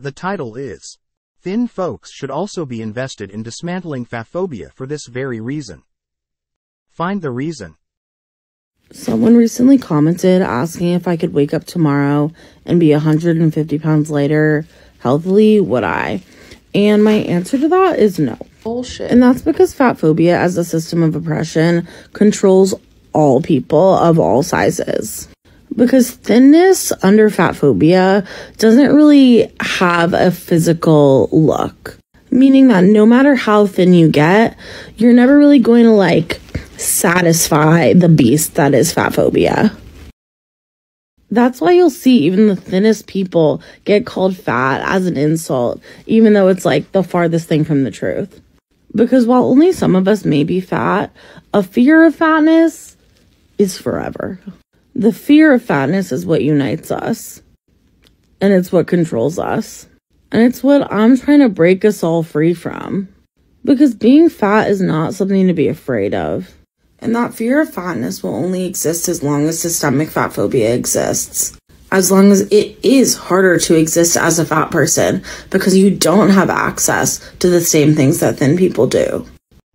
The title is Thin folks should also be invested in dismantling fatphobia for this very reason. Find the reason. Someone recently commented asking if I could wake up tomorrow and be 150 pounds lighter healthily, would I? And my answer to that is no. Bullshit. And that's because fat phobia as a system of oppression controls all people of all sizes. Because thinness under fat phobia doesn't really have a physical look. Meaning that no matter how thin you get, you're never really going to like satisfy the beast that is fat phobia. That's why you'll see even the thinnest people get called fat as an insult, even though it's like the farthest thing from the truth. Because while only some of us may be fat, a fear of fatness is forever. The fear of fatness is what unites us, and it's what controls us. And it's what I'm trying to break us all free from. Because being fat is not something to be afraid of. And that fear of fatness will only exist as long as systemic fat phobia exists. As long as it is harder to exist as a fat person because you don't have access to the same things that thin people do.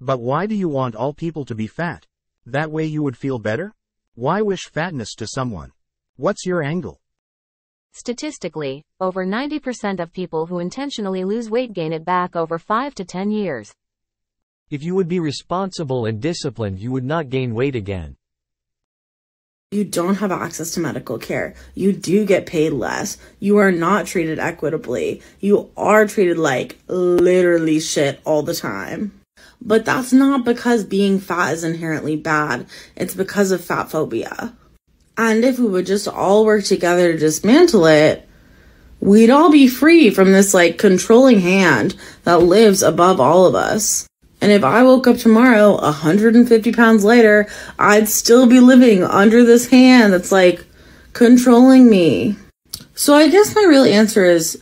But why do you want all people to be fat? That way you would feel better? Why wish fatness to someone? What's your angle? Statistically, over 90% of people who intentionally lose weight gain it back over 5 to 10 years. If you would be responsible and disciplined, you would not gain weight again. You don't have access to medical care. You do get paid less. You are not treated equitably. You are treated like literally shit all the time. But that's not because being fat is inherently bad. It's because of fat phobia. And if we would just all work together to dismantle it, we'd all be free from this like controlling hand that lives above all of us. And if I woke up tomorrow 150 pounds later, I'd still be living under this hand that's like controlling me. So I guess my real answer is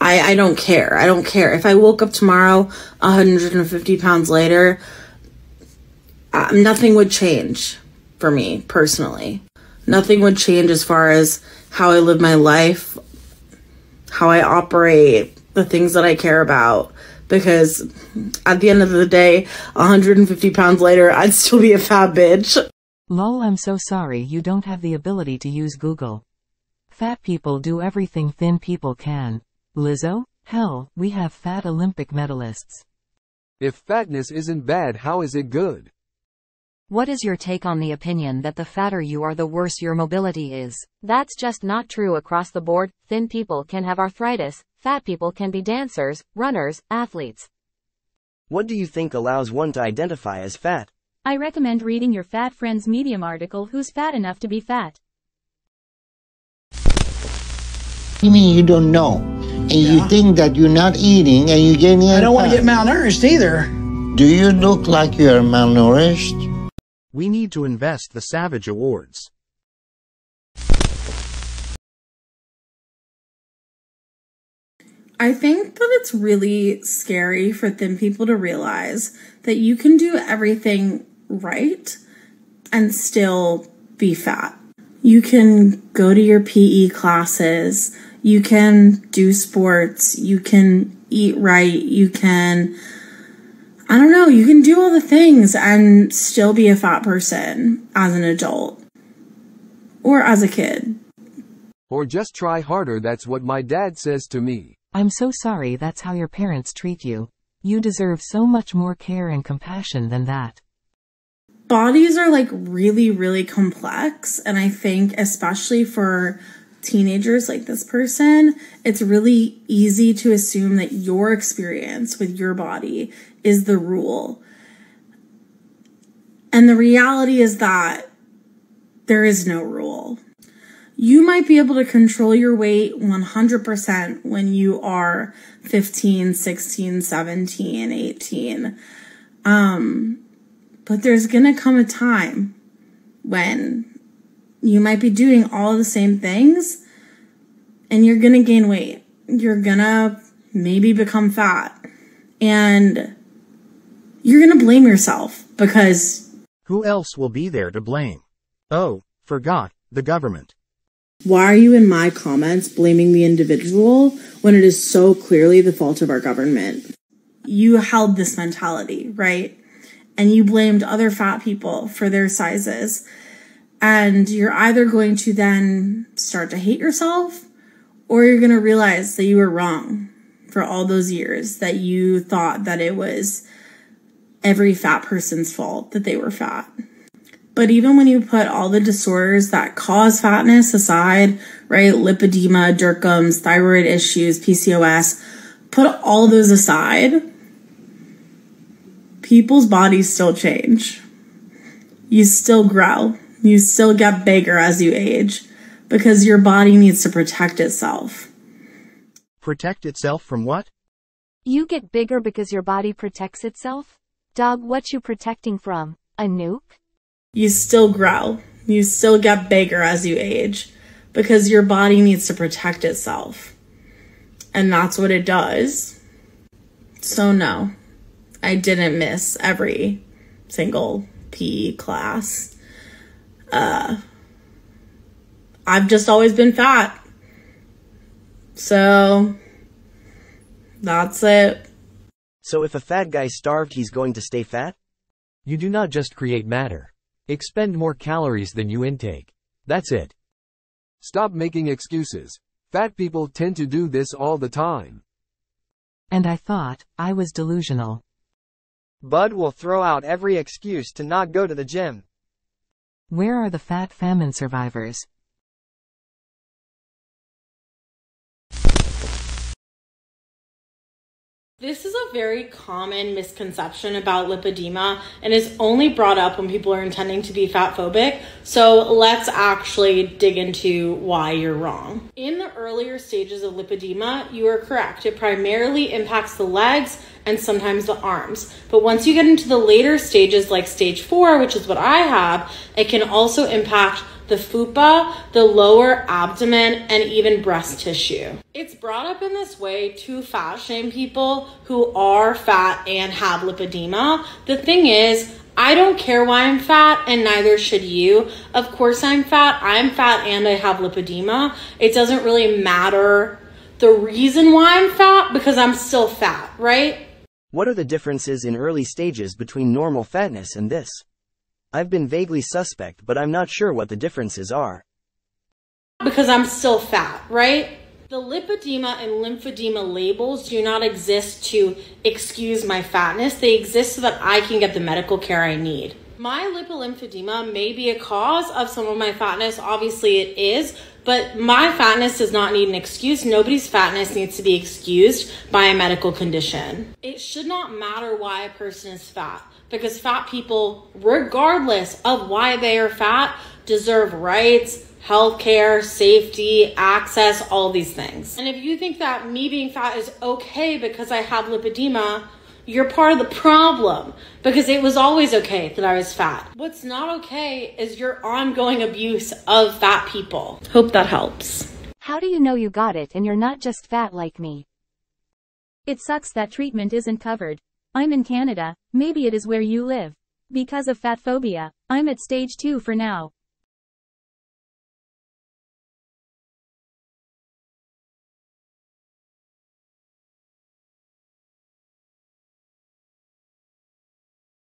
I, I don't care. I don't care. If I woke up tomorrow 150 pounds later, uh, nothing would change for me personally. Nothing would change as far as how I live my life, how I operate, the things that I care about because at the end of the day, 150 pounds later, I'd still be a fat bitch. Lol, I'm so sorry you don't have the ability to use Google. Fat people do everything thin people can. Lizzo? Hell, we have fat Olympic medalists. If fatness isn't bad, how is it good? What is your take on the opinion that the fatter you are, the worse your mobility is? That's just not true across the board. Thin people can have arthritis, fat people can be dancers, runners, athletes. What do you think allows one to identify as fat? I recommend reading your Fat Friends Medium article Who's Fat Enough to Be Fat? You mean you don't know? And yeah. you think that you're not eating and you're getting I don't want to get malnourished either. Do you look like you're malnourished? We need to invest the Savage Awards. I think that it's really scary for thin people to realize that you can do everything right and still be fat. You can go to your PE classes, you can do sports, you can eat right, you can I don't know, you can do all the things and still be a fat person as an adult or as a kid. Or just try harder, that's what my dad says to me. I'm so sorry that's how your parents treat you. You deserve so much more care and compassion than that. Bodies are like really, really complex. And I think, especially for teenagers like this person, it's really easy to assume that your experience with your body is the rule. And the reality is that there is no rule. You might be able to control your weight 100% when you are 15, 16, 17, 18. Um, but there's gonna come a time when you might be doing all the same things and you're gonna gain weight. You're gonna maybe become fat and you're gonna blame yourself because who else will be there to blame? Oh, forgot, the government. Why are you in my comments blaming the individual when it is so clearly the fault of our government? You held this mentality, right? And you blamed other fat people for their sizes. And you're either going to then start to hate yourself or you're going to realize that you were wrong for all those years that you thought that it was every fat person's fault that they were fat. But even when you put all the disorders that cause fatness aside, right, lipedema, Dercum's, thyroid issues, PCOS, put all those aside, people's bodies still change. You still grow. You still get bigger as you age because your body needs to protect itself. Protect itself from what? You get bigger because your body protects itself? Dog, what you protecting from? A nuke? you still grow. You still get bigger as you age because your body needs to protect itself. And that's what it does. So, no, I didn't miss every single PE class. Uh, I've just always been fat. So, that's it. So if a fat guy starved, he's going to stay fat? You do not just create matter. Expend more calories than you intake. That's it. Stop making excuses. Fat people tend to do this all the time. And I thought, I was delusional. Bud will throw out every excuse to not go to the gym. Where are the fat famine survivors? This is a very common misconception about lipedema and is only brought up when people are intending to be fat phobic. So let's actually dig into why you're wrong. In the earlier stages of lipedema, you are correct. It primarily impacts the legs and sometimes the arms. But once you get into the later stages, like stage four, which is what I have, it can also impact the fupa, the lower abdomen, and even breast tissue. It's brought up in this way to fat shame people who are fat and have lipedema. The thing is, I don't care why I'm fat, and neither should you. Of course, I'm fat. I'm fat and I have lipedema. It doesn't really matter the reason why I'm fat because I'm still fat, right? What are the differences in early stages between normal fatness and this? I've been vaguely suspect, but I'm not sure what the differences are. Because I'm still fat, right? The lipedema and lymphedema labels do not exist to excuse my fatness. They exist so that I can get the medical care I need. My lipolymphedema may be a cause of some of my fatness. Obviously, it is, but my fatness does not need an excuse. Nobody's fatness needs to be excused by a medical condition. It should not matter why a person is fat because fat people, regardless of why they are fat, deserve rights, healthcare, safety, access, all these things. And if you think that me being fat is okay because I have lipedema, you're part of the problem because it was always okay that I was fat. What's not okay is your ongoing abuse of fat people. Hope that helps. How do you know you got it and you're not just fat like me? It sucks that treatment isn't covered. I'm in Canada, maybe it is where you live. Because of fat phobia, I'm at stage 2 for now.